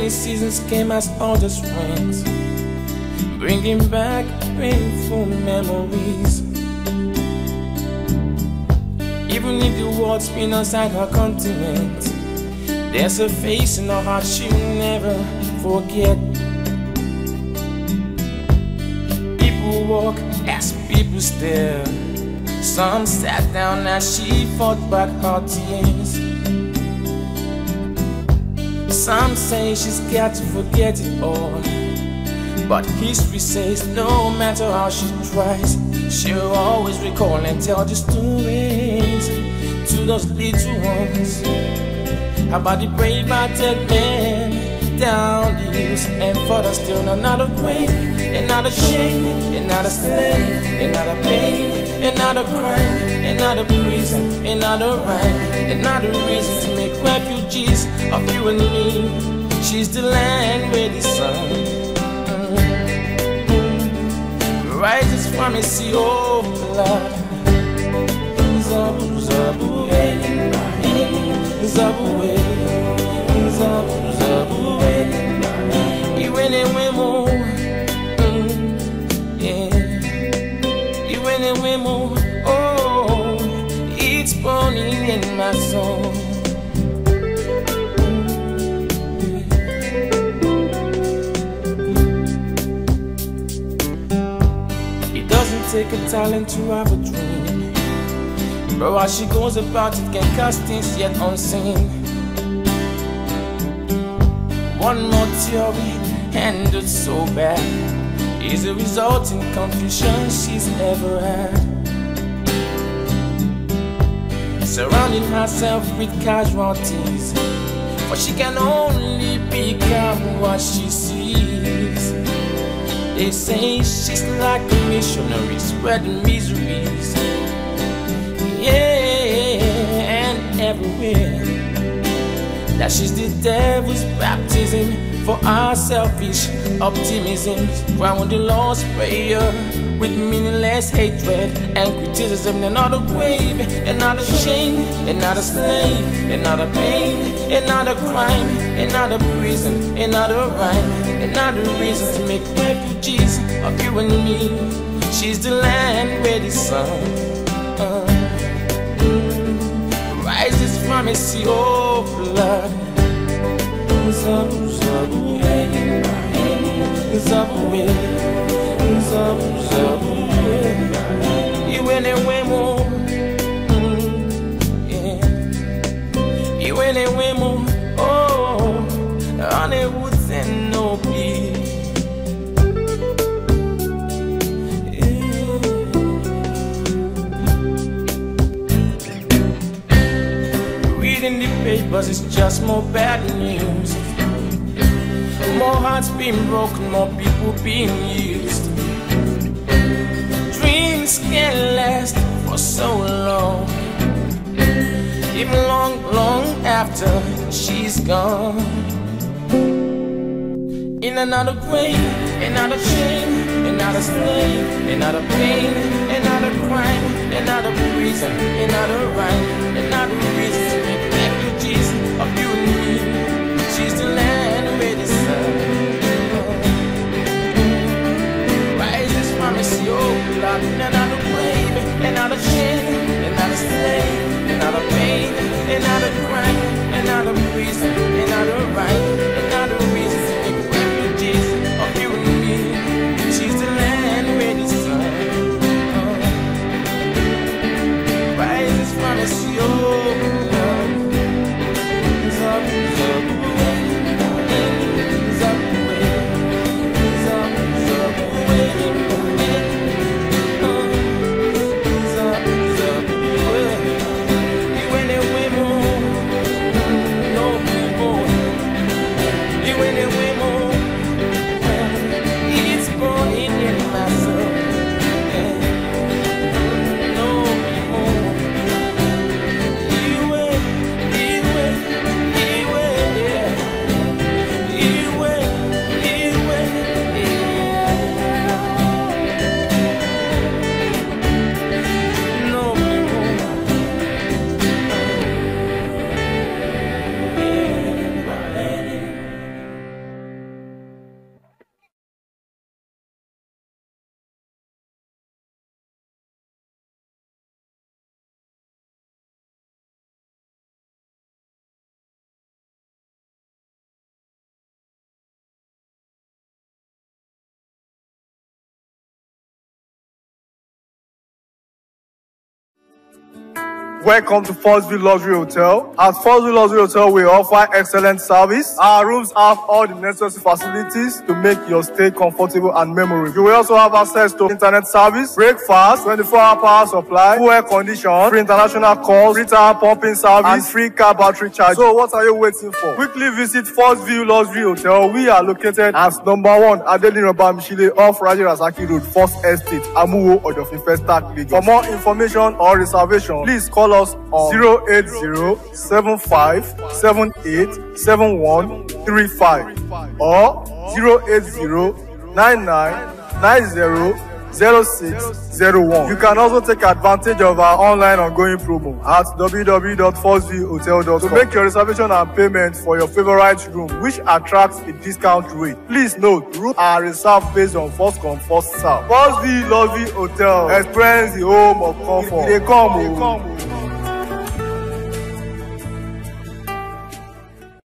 Many seasons came as other springs, bringing back painful memories. Even if the world spin outside her continent, there's a face in her heart she'll never forget. People walk as people stare. Some sat down as she fought back her tears. Some say she's got to forget it all. But history says no matter how she tries, she'll always recall and tell the stories to those little ones about the brave-hearted man down the hills and further still another way, another shame, another slave, another pain, another crime, another prison, another rhyme, another reason to make refugees of you and me. She's the land where the sun rises from a sea of blood. Zabu, zabu, hey, zabu, hey, a talent to have a dream. But while she goes about it, can cast things yet unseen. One more theory, handled so bad, is a result in confusion she's ever had. Surrounding herself with casualties, for she can only become what she sees. They say she's like a missionary spreading miseries. Yeah, and everywhere. That she's the devil's baptism for our selfish optimism. Ground the Lord's prayer with meaningless hatred and criticism. Another grave, another shame, another slave, another pain, another crime, another prison, another rhyme, another reason to make refugees of you and me. She's the land where the sun uh, rises from a sea of blood. Papers is just more bad news. More hearts being broken, more people being used. Dreams can last for so long. Even long, long after she's gone. In another grave, another shame, another slave, another pain, another crime, another prison, another rhyme, another reason to Welcome to First View Luxury Hotel. At First View Luxury Hotel, we offer excellent service. Our rooms have all the necessary facilities to make your stay comfortable and memorable. You will also have access to internet service, breakfast, 24-hour power supply, full air condition, free international calls, free tire pumping service, and free car battery charge. So what are you waiting for? Quickly visit First View Luxury Hotel. We are located at number one Adeline Bamishile off Raji Rasaki Road, First Estate, Amuwo, Odofin First Lagos. For more information or reservation, please call us on 080-7578-7135 or 080-9990-0601. You can also take advantage of our online ongoing promo at www.firstviewhotel.com to make your reservation and payment for your favorite room, which attracts a discount rate. Please note, rooms are reserved based on first come, first serve. First View Lovely Hotel, experience the home of comfort. They come, oh.